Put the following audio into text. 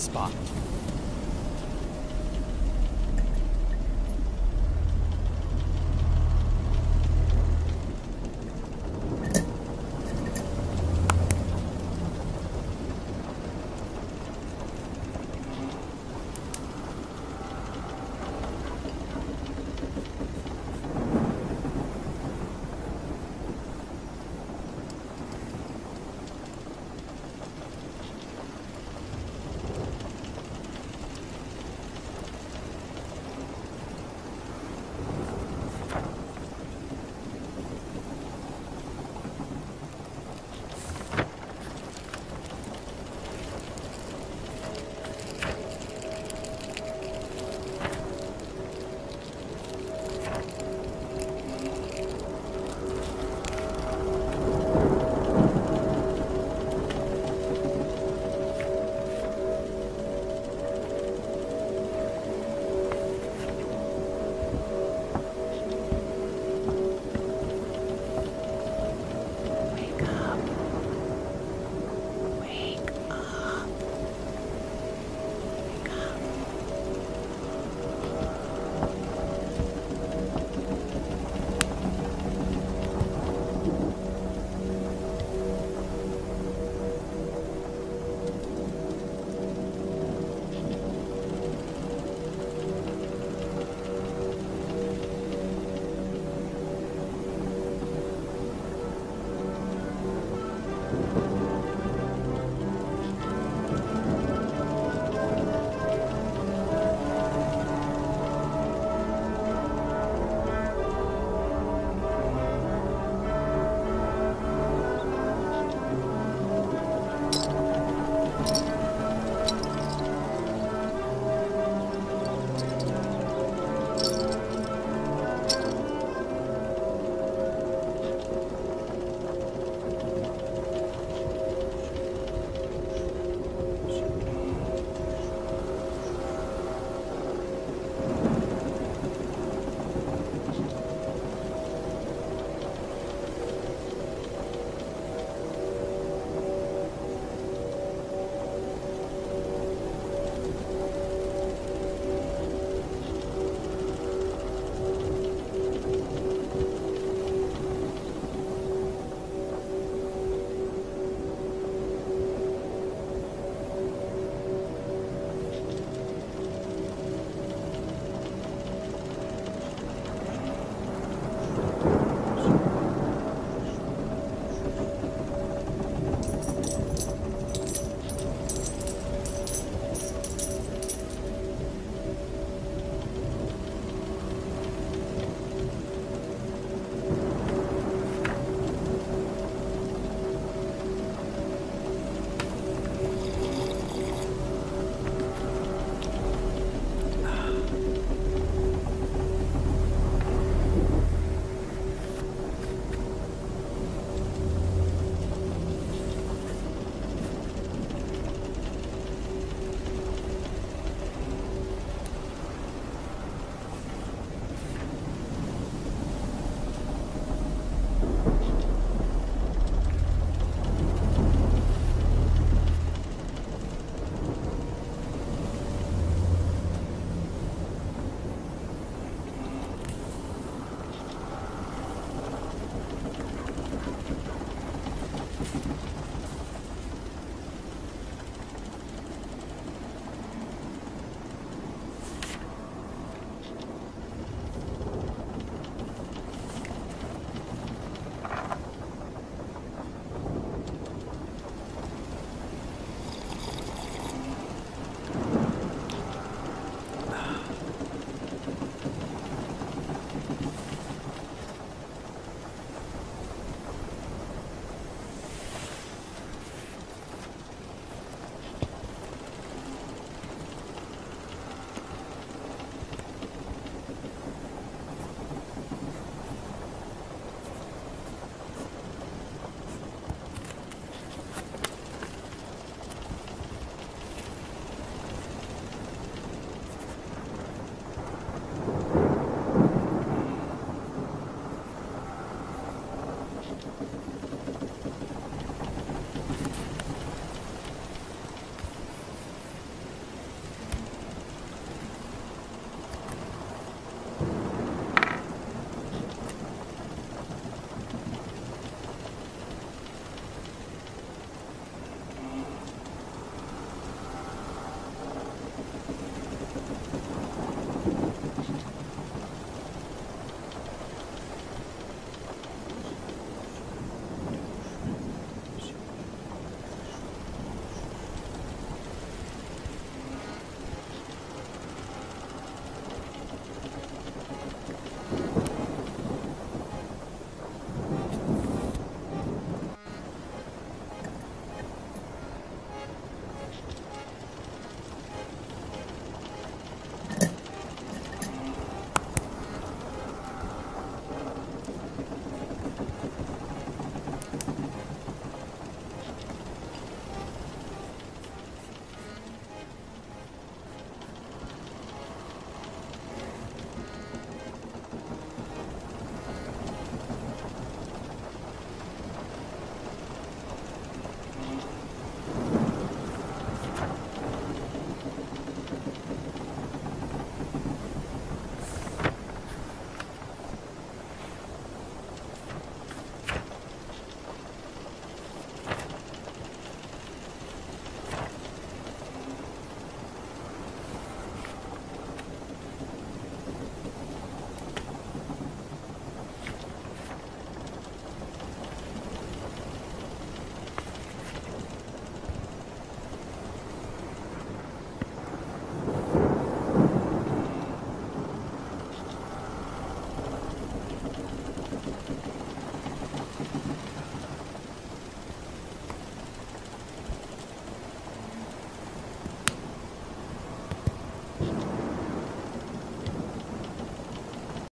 spot.